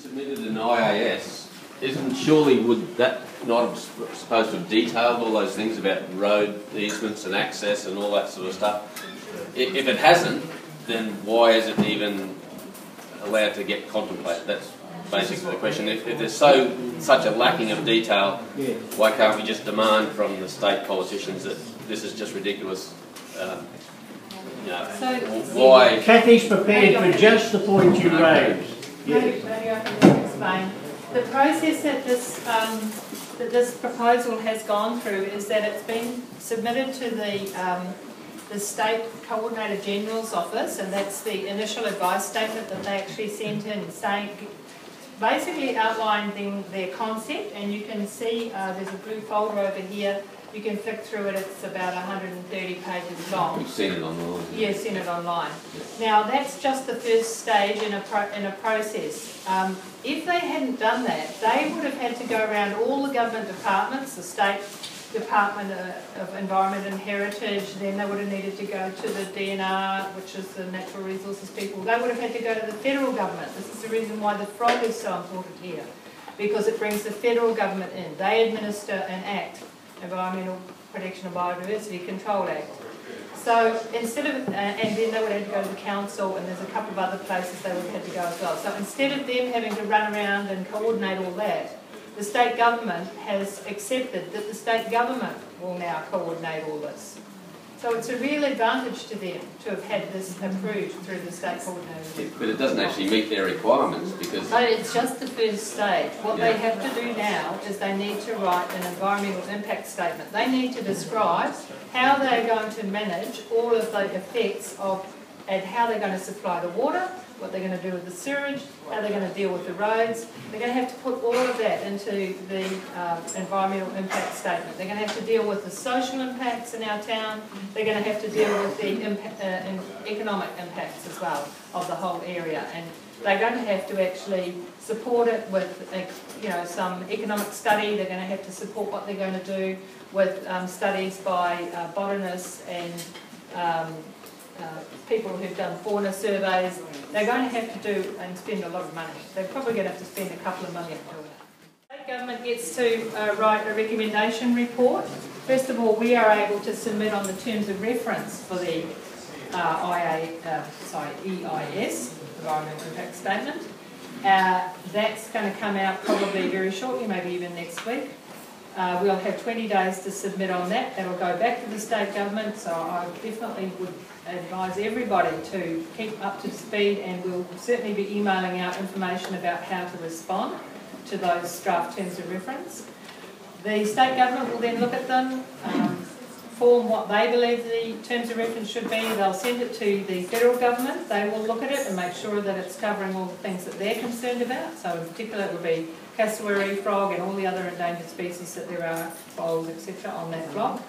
submitted an IAS, isn't surely would that not have supposed to have detailed all those things about road easements and access and all that sort of stuff? If it hasn't, then why is it even allowed to get contemplated? That's basically the question. If, if there's so such a lacking of detail, why can't we just demand from the state politicians that this is just ridiculous? Um, you know, So- why? Cathy's prepared for just the point you raised. Explain. The process that this, um, that this proposal has gone through is that it's been submitted to the, um, the State Coordinator General's office, and that's the initial advice statement that they actually sent in saying, basically outlining their concept, and you can see, uh, there's a blue folder over here, you can flick through it, it's about hundred and thirty pages long. We've seen it online. Yes, seen it online. Now, that's just the first stage in a, pro- in a process. Um, if they hadn't done that, they would have had to go around all the government departments, the state Department of Environment and Heritage, then they would have needed to go to the DNR, which is the Natural Resources people. They would have had to go to the federal government. This is the reason why the frog is so important here, because it brings the federal government in. They administer an act, Environmental Protection and Biodiversity Control Act. So instead of, uh, and then they would have to go to the council, and there's a couple of other places they would have had to go as well. So instead of them having to run around and coordinate all that, the state government has accepted that the state government will now coordinate all this. So it's a real advantage to them to have had this approved through the state coordinator. But it doesn't actually meet their requirements because But it's just the first stage. What they have to do now is they need to write an environmental impact statement. They need to describe how they're going to manage all of the effects of, how they're going to supply the water, what they're going to do with the sewage, how they're going to deal with the roads. They're going to have to put all of that into the um, environmental impact statement. They're going to have to deal with the social impacts in our town. They're going to have to deal with the impa- uh, economic impacts as well of the whole area. And they're going to have to actually support it with, uh, you know, some economic study. They're going to have to support what they're going to do with um, studies by uh, botanists and um, uh, people who've done fauna surveys. They're going to have to do and spend a lot of money. They're probably going to have to spend a couple of million doing it. State government gets to uh, write a recommendation report. First of all, we are able to submit on the terms of reference for the uh, IA, uh, sorry, EIS, Environmental Impact Statement. Uh, that's going to come out probably very shortly, maybe even next week. Uh, we'll have 20 days to submit on that. That'll go back to the state government, so I definitely would advise everybody to keep up to speed and we'll certainly be emailing out information about how to respond to those draft terms of reference. The state government will then look at them, um, form what they believe the terms of reference should be. They'll send it to the federal government. They will look at it and make sure that it's covering all the things that they're concerned about. So in particular, it will be cassowary, frog, and all the other endangered species that there are, quolls, etc., on that block.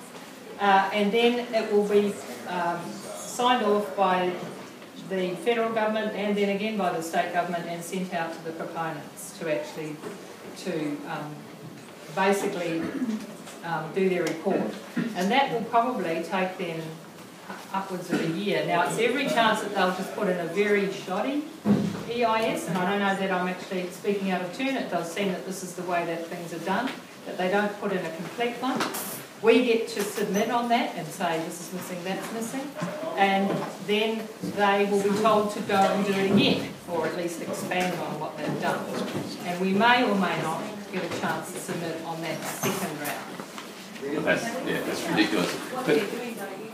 Uh, and then it will be um, signed off by the federal government and then again by the state government and sent out to the proponents to actually to um, basically um, do their report. And that will probably take them upwards of a year. Now, it's every chance that they'll just put in a very shoddy EIS, and I don't know that I'm actually speaking out of turn. It does seem that this is the way that things are done, that they don't put in a complete one. We get to submit on that and say this is missing, that's missing, and then they will be told to go and do it again, or at least expand on what they've done. And we may or may not get a chance to submit on that second round. that's yeah, that's ridiculous. But